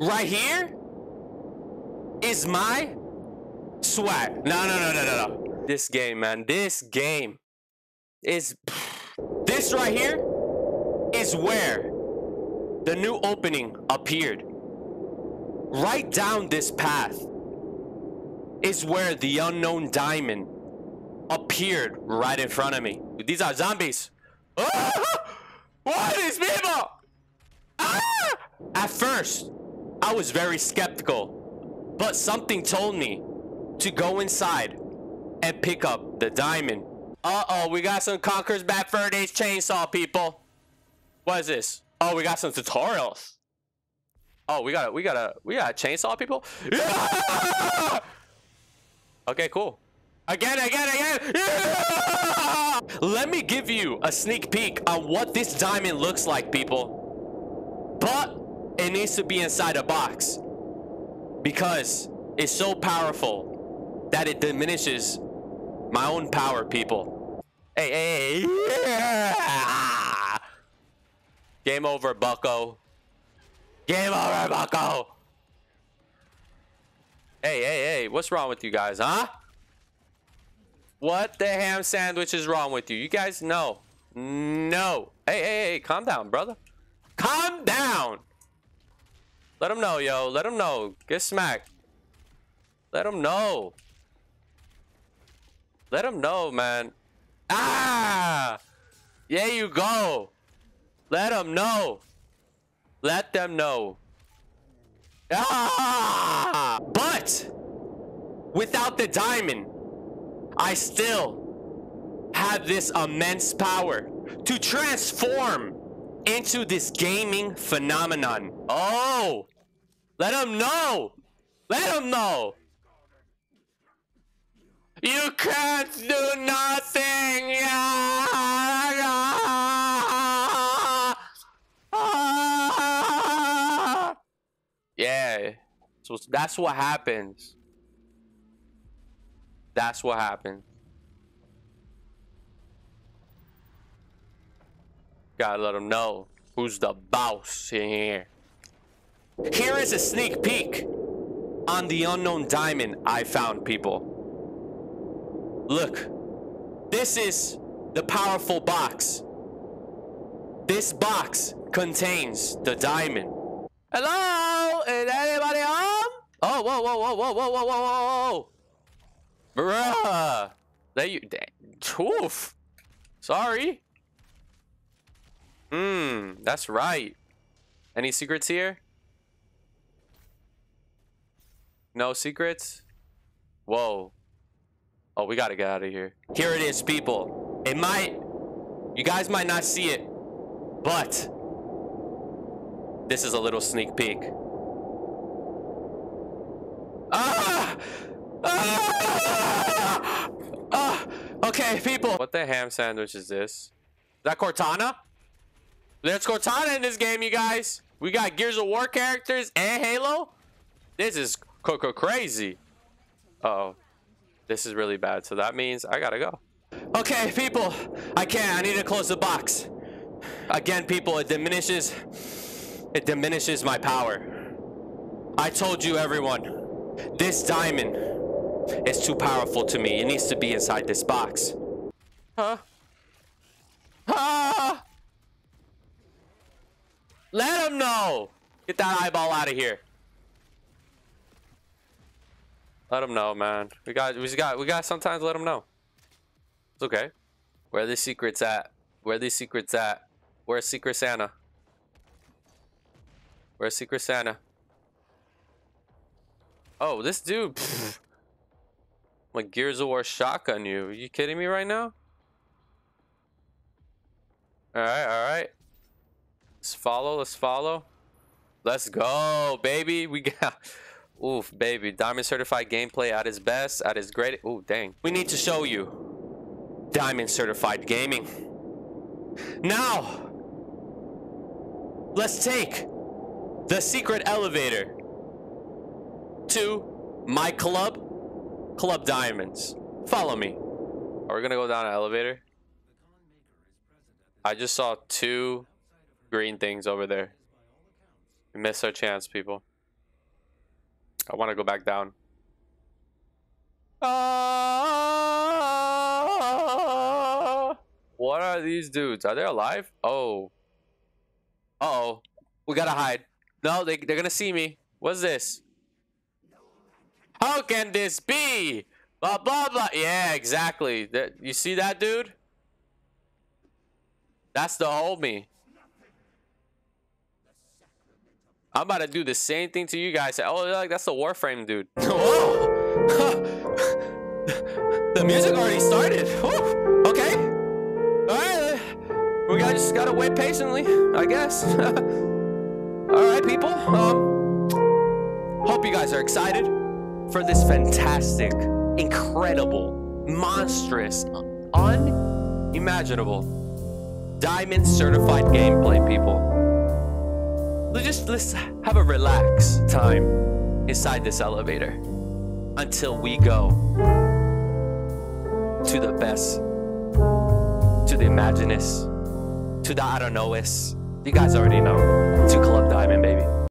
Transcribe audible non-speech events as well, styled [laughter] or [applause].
right here is my swag. No, no, no, no, no, no. This game, man. This game is this right here is where the new opening appeared. Right down this path is where the unknown diamond appeared right in front of me. These are zombies. Ah! [laughs] What these people? Ah! At first, I was very skeptical, but something told me to go inside and pick up the diamond. Uh-oh, we got some Conker's Bad Fur Days chainsaw, people. What is this? Oh, we got some tutorials. Oh, we got a, we got a, we got a chainsaw, people. Yeah! Okay, cool. Again, again, again. Yeah! Let me give you a sneak peek on what this diamond looks like, people. But it needs to be inside a box because it's so powerful that it diminishes my own power, people. Hey, hey, hey. Yeah! Game over, bucko. Game over, bucko. Hey, hey, hey, what's wrong with you guys, huh? What the ham sandwich is wrong with you? You guys know. No. Hey, hey, hey, calm down, brother. Calm down. Let him know, yo. Let him know. Get smacked. Let him know. Let him know, man. Ah! Yeah, you go. Let them know. Let them know. Ah! But without the diamond, I still have this immense power to transform into this gaming phenomenon. Oh! Let him know! Let him know! You can't do nothing! Yeah. So that's what happens. That's what happens. Gotta let them know who's the boss in here. Here is a sneak peek on the unknown diamond I found, people. Look, this is the powerful box. This box contains the diamond. Hello? Is anybody home? Oh, whoa, whoa, whoa, whoa, whoa, whoa, whoa, whoa. Bruh. That you, oof. Sorry. That's right. Any secrets here? No secrets? Whoa. Oh, we gotta get out of here. Here it is, people. It might... You guys might not see it, but... This is a little sneak peek. Ah! Ah! Ah! Okay, people. What the ham sandwich is this? Is that Cortana? There's Cortana in this game, you guys. We got Gears of War characters and Halo. This is crazy. Uh oh This is really bad. So that means I gotta go. Okay, people. I can't. I need to close the box. Again, people, it diminishes... It diminishes my power. I told you, everyone. This diamond is too powerful to me. It needs to be inside this box. Huh? Ah! Get that eyeball out of here. Let him know, man. We got, we got, we got. Sometimes let him know. It's okay. Where are the secrets at? Where these secrets at? Where's Secret Santa? Where's Secret Santa? Oh, this dude. Like Gears of War shotgun you. Are you kidding me right now? Alright, alright. Let's follow, let's follow. Let's go, baby. We got... [laughs] Oof, baby. Diamond certified gameplay at its best, at its great... Ooh, dang. We need to show you Diamond certified gaming. Now, let's take the secret elevator to my club, Club Diamonds. Follow me. Are we gonna go down an elevator? I just saw two green things over there. We missed our chance, people. I want to go back down. Uh, what are these dudes? Are they alive? Oh. Uh oh. We gotta hide. No, they, they're gonna see me. What's this? How can this be? Blah, blah, blah. Yeah, exactly. That, you see that, dude? That's the homie. I'm about to do the same thing to you guys. Oh, like that's the Warframe dude. [laughs] Whoa! [laughs] the music already started. Okay. All right. We got just gotta wait patiently, I guess. [laughs] All right, people. Um, hope you guys are excited for this fantastic, incredible, monstrous, unimaginable, diamond certified gameplay, people. Let's just let's have a relax time inside this elevator until we go to the best, to the Imaginus, to the I don't knowest. You guys already know. To Club Diamond, baby.